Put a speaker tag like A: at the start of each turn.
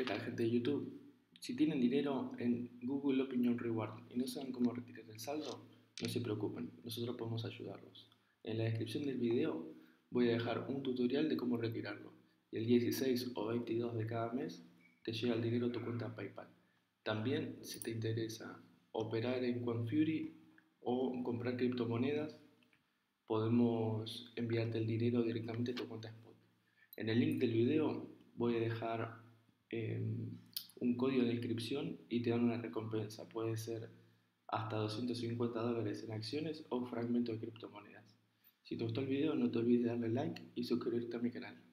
A: ¿Qué tal gente de YouTube? Si tienen dinero en Google Opinion Reward y no saben cómo retirar el saldo, no se preocupen, nosotros podemos ayudarlos. En la descripción del video voy a dejar un tutorial de cómo retirarlo y el 16 o 22 de cada mes te llega el dinero a tu cuenta PayPal. También si te interesa operar en QuantFury o comprar criptomonedas, podemos enviarte el dinero directamente a tu cuenta Spot. En el link del video voy a dejar Em, un código de inscripción y te dan una recompensa. Puede ser hasta 250 dólares en acciones o fragmentos de criptomonedas. Si te gustó el video no te olvides de darle like y suscribirte a mi canal.